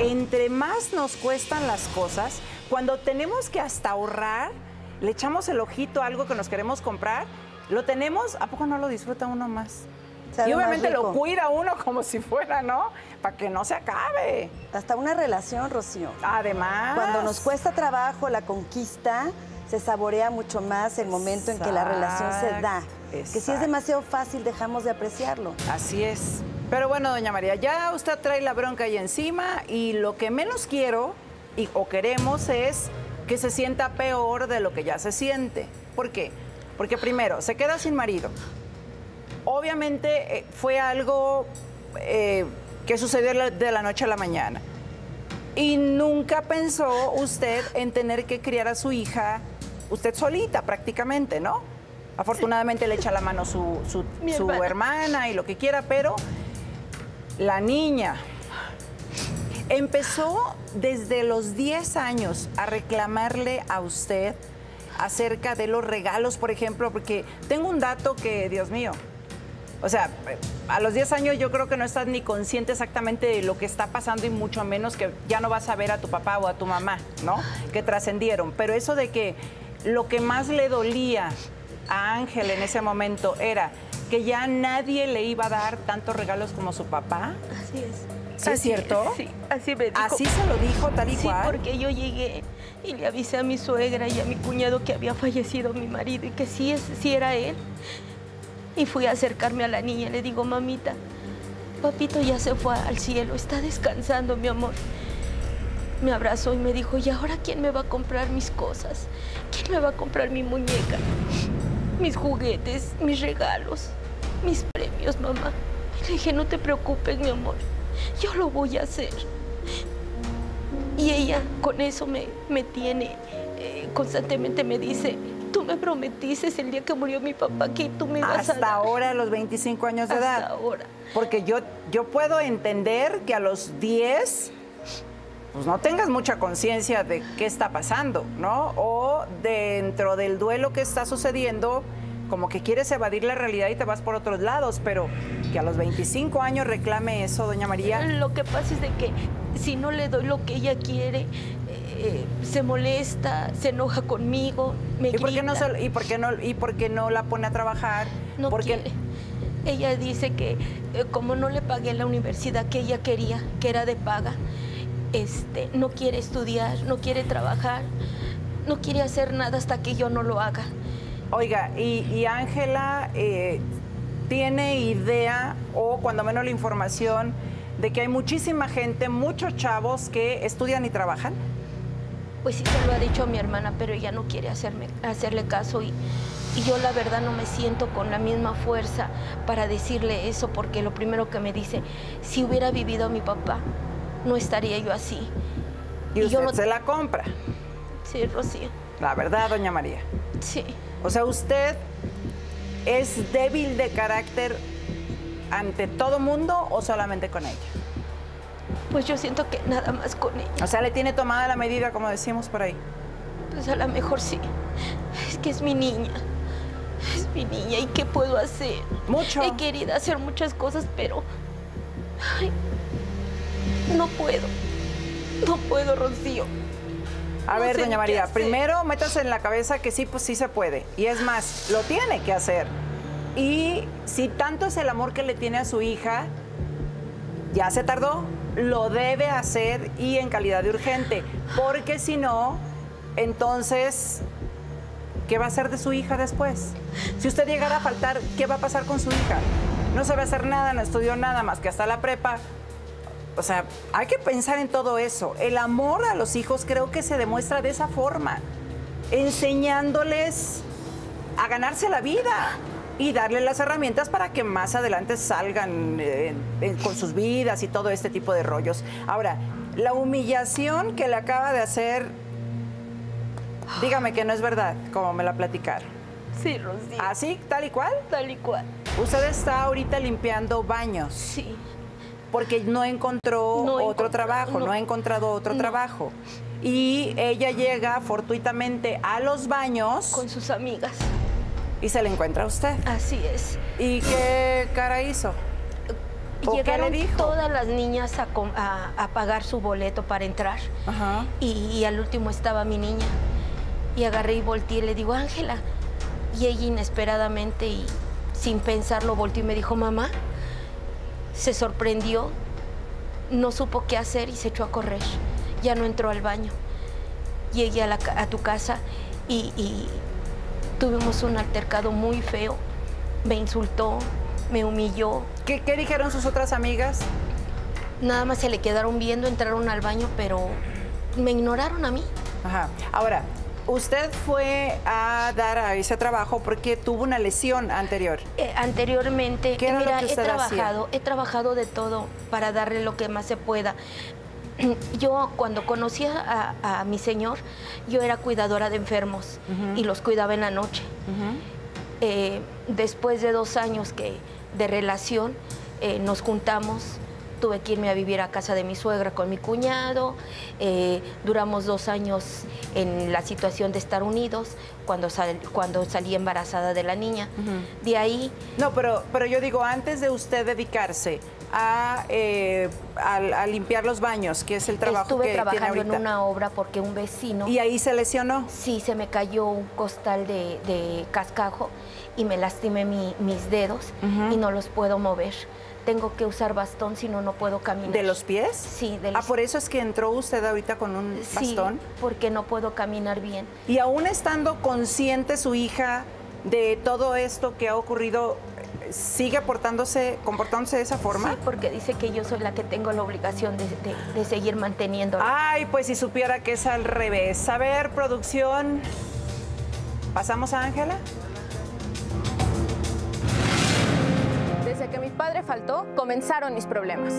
entre más nos cuestan las cosas, cuando tenemos que hasta ahorrar, le echamos el ojito a algo que nos queremos comprar, lo tenemos, ¿a poco no lo disfruta uno más? Sabe y obviamente lo cuida uno como si fuera, ¿no? Para que no se acabe. Hasta una relación, Rocío. Además. Cuando nos cuesta trabajo la conquista, se saborea mucho más el momento en que la relación se da. Que si es demasiado fácil, dejamos de apreciarlo. Así es. Pero bueno, doña María, ya usted trae la bronca ahí encima y lo que menos quiero y, o queremos es que se sienta peor de lo que ya se siente. ¿Por qué? Porque primero, se queda sin marido. Obviamente eh, fue algo eh, que sucedió de la noche a la mañana. Y nunca pensó usted en tener que criar a su hija, usted solita prácticamente, ¿no? Afortunadamente le echa la mano su, su hermana. hermana y lo que quiera, pero la niña empezó desde los 10 años a reclamarle a usted acerca de los regalos, por ejemplo, porque tengo un dato que, Dios mío, o sea, a los 10 años yo creo que no estás ni consciente exactamente de lo que está pasando y mucho menos que ya no vas a ver a tu papá o a tu mamá, ¿no? Que trascendieron. Pero eso de que lo que más le dolía a Ángel en ese momento era que ya nadie le iba a dar tantos regalos como su papá. Así es. ¿Sí es Así cierto? Sí, así me dijo. Así se lo dijo tal y Sí, cual. porque yo llegué y le avisé a mi suegra y a mi cuñado que había fallecido mi marido y que sí, es, sí era él. Y fui a acercarme a la niña y le digo, mamita, papito ya se fue al cielo, está descansando, mi amor. Me abrazó y me dijo, ¿y ahora quién me va a comprar mis cosas? ¿Quién me va a comprar mi muñeca? Mis juguetes, mis regalos, mis premios, mamá. Le dije, no te preocupes, mi amor, yo lo voy a hacer. Y ella con eso me, me tiene, eh, constantemente me dice, tú me prometiste el día que murió mi papá que tú me a Hasta dar". ahora, a los 25 años de Hasta edad. ahora. Porque yo, yo puedo entender que a los 10, pues no tengas mucha conciencia de qué está pasando, ¿no? O dentro del duelo que está sucediendo, como que quieres evadir la realidad y te vas por otros lados, pero que a los 25 años reclame eso, doña María. Lo que pasa es de que si no le doy lo que ella quiere, eh, se molesta, se enoja conmigo, me ¿Y por, qué no se- y, por qué no, ¿Y por qué no la pone a trabajar? No Porque quiere. Ella dice que eh, como no le pagué la universidad que ella quería, que era de paga, este, no quiere estudiar, no quiere trabajar, no quiere hacer nada hasta que yo no lo haga. Oiga, y Ángela eh, tiene idea, o cuando menos la información, de que hay muchísima gente, muchos chavos que estudian y trabajan. Pues sí se lo ha dicho a mi hermana, pero ella no quiere hacerme, hacerle caso y, y yo la verdad no me siento con la misma fuerza para decirle eso porque lo primero que me dice, si hubiera vivido mi papá, no estaría yo así. Y, Y usted yo no- se la compra. Sí, Rocío, La verdad, doña María. sí. O sea, usted es débil de carácter ante todo mundo o solamente con ella. Pues yo siento que nada más con ella. O sea, le tiene tomada la medida, como decimos por ahí. Pues a lo mejor sí. Es que es mi niña. Es mi niña. ¿Y qué puedo hacer? Mucho. He querido hacer muchas cosas, pero. ay, no puedo. No puedo, Rocío. A No ver, doña María, primero métase en la cabeza que sí, pues sí se puede. Y es más, lo tiene que hacer. Y si tanto es el amor que le tiene a su hija, ya se tardó, lo debe hacer y en calidad de urgente. Porque si no, entonces, ¿qué va a hacer de su hija después? Si usted llegara a faltar, ¿qué va a pasar con su hija? No sabe hacer nada, no estudió nada más que hasta la prepa. O sea, hay que pensar en todo eso. El amor a los hijos creo que se demuestra de esa forma, enseñándoles a ganarse la vida y darle las herramientas para que más adelante salgan eh, con sus vidas y todo este tipo de rollos. Ahora, la humillación que le acaba de hacer, dígame que no es verdad, como me la platicaron. Sí, Rocío. Así, tal y cual. Tal y cual. Usted está ahorita limpiando baños Sí. Porque no encontró No otro trabajo, no. no. ha encontrado otro No. trabajo. Y ella llega fortuitamente a los baños Con sus amigas. y se le encuentra a usted. Así es. ¿Y qué cara hizo? ¿O qué Llegaron le dijo? todas las niñas a, com- a- a pagar su boleto para entrar. Ajá. Y, y al último estaba mi niña. Y agarré y volteé y le digo, Ángela. Y ella inesperadamente y sin pensarlo volteó y me dijo, mamá. Se sorprendió, no supo qué hacer y se echó a correr. Ya no entró al baño. Llegué a, la a tu casa y, y tuvimos un altercado muy feo. Me insultó, me humilló. ¿Qué, qué dijeron sus otras amigas? Nada más se le quedaron viendo, entraron al baño, pero me ignoraron a mí. Ajá. Ahora, usted fue a dar a ese trabajo porque tuvo una lesión anterior. Eh, anteriormente, ¿Qué era lo mira, he hacía? trabajado, he trabajado de todo para darle lo que más se pueda. Yo cuando conocí a, a mi señor, yo era cuidadora de enfermos y los cuidaba en la noche. Eh, después de dos años que, de relación, eh, nos juntamos. Tuve que irme a vivir a casa de mi suegra con mi cuñado. eh, duramos dos años en la situación de estar unidos cuando, sal- cuando salí embarazada de la niña. De ahí No, pero, pero yo digo, antes de usted dedicarse a, eh, a- a limpiar los baños, que es el trabajo estuve que tiene trabajando en una obra porque un vecino... y ahí se lesionó. Sí, se me cayó un costal de, de cascajo y me lastimé mi- mis dedos y no los puedo mover. Tengo que usar bastón, si no, no puedo caminar. ¿De los pies? Sí, de Ah, los por eso es que entró usted ahorita con un Sí, bastón. porque no puedo caminar bien. Y aún estando consciente su hija de todo esto que ha ocurrido, ¿sigue portándose, comportándose de esa forma? Sí, porque dice que yo soy la que tengo la obligación de, de- de seguir manteniéndolo. Ay, pues si supiera que es al revés. A ver, producción. ¿Pasamos a Ángela? Desde que mi padre faltó, comenzaron mis problemas.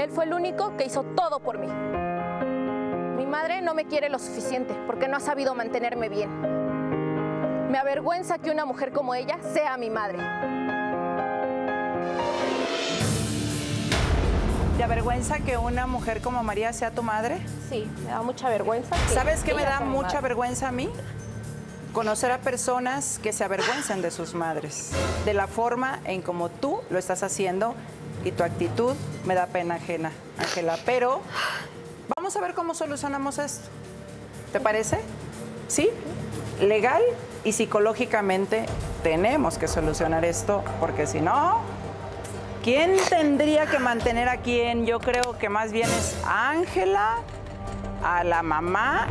Él fue el único que hizo todo por mí. Mi madre no me quiere lo suficiente porque no ha sabido mantenerme bien. Me avergüenza que una mujer como ella sea mi madre. ¿Te avergüenza que una mujer como María sea tu madre? Sí, me da mucha vergüenza. que ¿Sabes qué me da mucha madre. vergüenza a mí? Conocer a personas que se avergüenzan de sus madres, de la forma en como tú lo estás haciendo y tu actitud me da pena ajena, Ángela. Pero vamos a ver cómo solucionamos esto. ¿Te parece? ¿Sí? Legal y psicológicamente tenemos que solucionar esto porque si no, ¿quién tendría que mantener a quién? Yo creo que más bien es Ángela, a la mamá